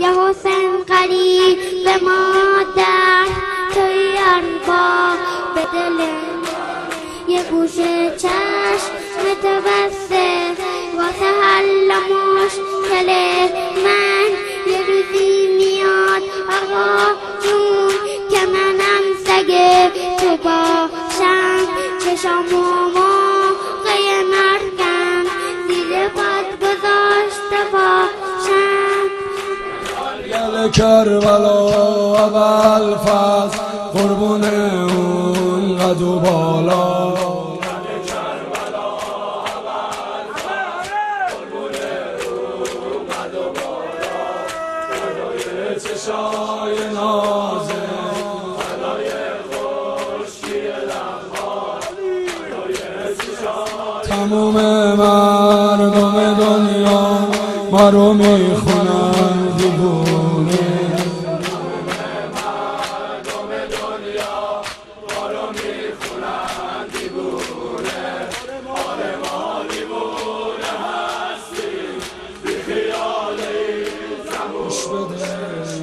یا حسین قریب به مادر توی با به دل یه گوشه چشم متوسته واسه حل مشکل من. یه روزی میاد آقا جون که منم سگه تو باشم. چشام کربلا اول فصل قربون اون قد و بالا. چشای نازه تموم مردم دنیا ما رو می‌خونن. wish were.